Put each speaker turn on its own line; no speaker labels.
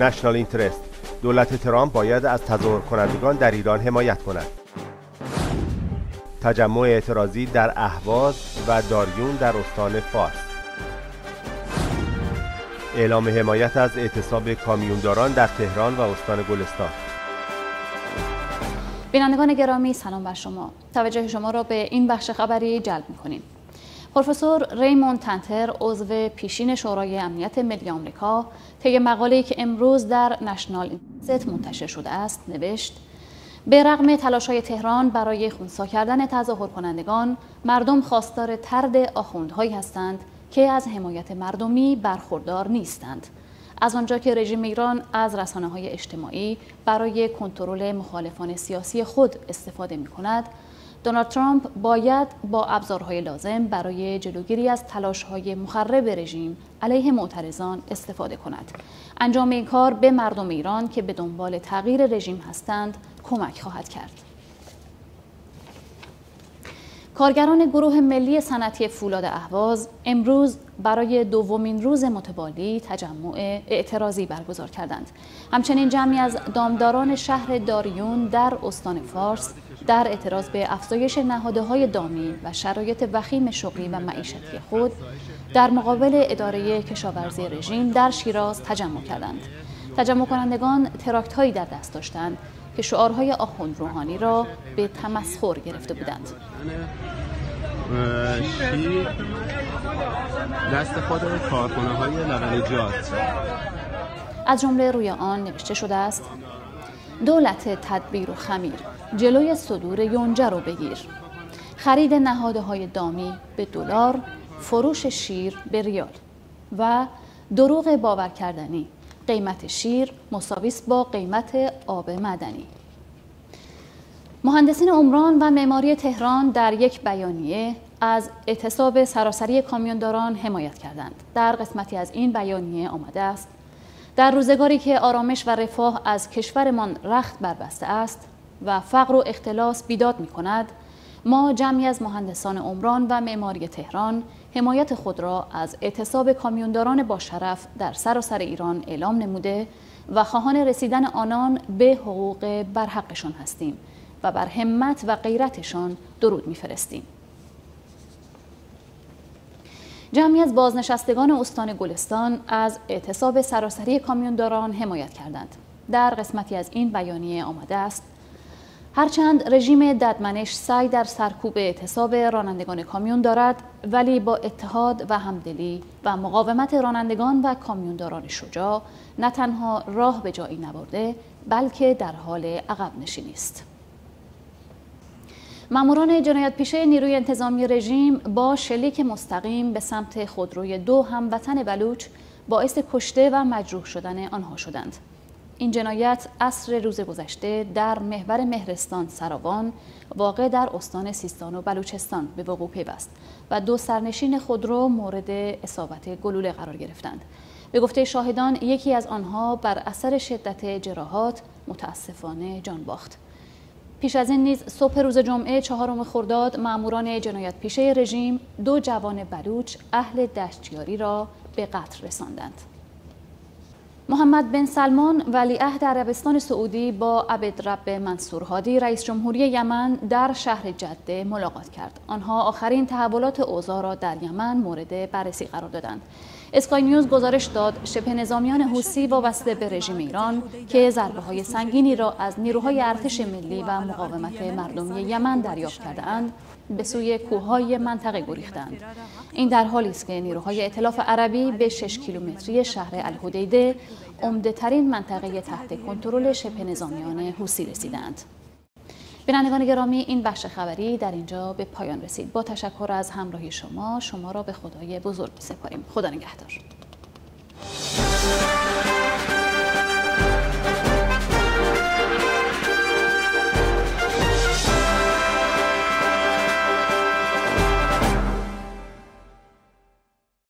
نشنال اینترست دولت ترامپ باید از تظاهر کنندگان در ایران حمایت کند. تجمع اعتراضی در اهواز و داریون در استان فارس. اعلام حمایت از اعتصاب کامیونداران در تهران و استان گلستان.
بینندگان گرامی سلام بر شما. توجه شما را به این بخش خبری جلب می‌کنیم. پروفسور ریمون تنتر عضو پیشین شورای امنیت ملی آمریکا طی مقاله‌ای که امروز در نشنال اینست منتشر شده است نوشت به رغم تلاش‌های تهران برای خونسا کردن تظاهر کنندگان مردم خواستار ترد آخوندهایی هستند که از حمایت مردمی برخوردار نیستند. از آنجا که رژیم ایران از رسانه های اجتماعی برای کنترل مخالفان سیاسی خود استفاده می کند دونالد ترامپ باید با ابزارهای لازم برای جلوگیری از تلاش‌های مخرب رژیم علیه معترضان استفاده کند. انجام این کار به مردم ایران که به دنبال تغییر رژیم هستند کمک خواهد کرد. کارگران گروه ملی صنعتی فولاد اهواز امروز برای دومین روز متوالی تجمع اعتراضی برگزار کردند. همچنین جمعی از دامداران شهر داریون در استان فارس در اعتراض به افزایش نهاده های دامی و شرایط وخیم شغلی و معیشتی خود در مقابل اداره کشاورزی رژیم در شیراز تجمع کردند. تجمع کنندگان تراکت هایی در دست داشتند که شعارهای آخوند روحانی را به تمسخر گرفته بودند.
شیر دست خود کارخانه های لبنجات
از جمله روی آن نوشته شده است دولت تدبیر و خمیر جلوی صدور یونجه رو بگیر خرید نهاده های دامی به دلار فروش شیر به ریال و دروغ باور کردنی قیمت شیر مساویس با قیمت آب مدنی مهندسین عمران و معماری تهران در یک بیانیه از اعتصاب سراسری کامیونداران حمایت کردند. در قسمتی از این بیانیه آمده است در روزگاری که آرامش و رفاه از کشورمان رخت بربسته است و فقر و اختلاس بیداد می کند ما جمعی از مهندسان عمران و معماری تهران حمایت خود را از اعتصاب کامیونداران با شرف در سراسر ایران اعلام نموده و خواهان رسیدن آنان به حقوق برحقشان هستیم و بر همت و غیرتشان درود میفرستیم. جمعی از بازنشستگان استان گلستان از اعتصاب سراسری کامیونداران حمایت کردند. در قسمتی از این بیانیه آمده است هرچند رژیم ددمنش سعی در سرکوب اعتصاب رانندگان کامیون دارد ولی با اتحاد و همدلی و مقاومت رانندگان و کامیونداران شجاع نه تنها راه به جایی نبرده بلکه در حال عقب نشینی است. ماموران جنایت پیشه نیروی انتظامی رژیم با شلیک مستقیم به سمت خودروی دو هموطن بلوچ باعث کشته و مجروح شدن آنها شدند. این جنایت اصر روز گذشته در محور مهرستان سراوان واقع در استان سیستان و بلوچستان به وقوع پیوست و دو سرنشین خودرو مورد اصابت گلوله قرار گرفتند. به گفته شاهدان یکی از آنها بر اثر شدت جراحات متاسفانه جان باخت. پیش از این نیز صبح روز جمعه چهارم خرداد ماموران جنایت پیشه رژیم دو جوان بلوچ اهل دشتیاری را به قتل رساندند. محمد بن سلمان ولیعهد عربستان سعودی با عبدرب منصور هادی رئیس جمهوری یمن در شهر جده ملاقات کرد. آنها آخرین تحولات اوضاع را در یمن مورد بررسی قرار دادند. اسکای نیوز گزارش داد شبه نظامیان حوسی وابسته به رژیم ایران که ضربه های سنگینی را از نیروهای ارتش ملی و مقاومت مردمی یمن دریافت کرده اند به سوی کوههای منطقه گریختند این در حالی است که نیروهای ائتلاف عربی به 6 کیلومتری شهر الهدیده عمده ترین منطقه تحت کنترل شبه نظامیان حوسی رسیدند. بینندگان گرامی این بخش خبری در اینجا به پایان رسید. با تشکر از همراهی شما شما را به خدای بزرگ سپاریم. خدا نگهدار.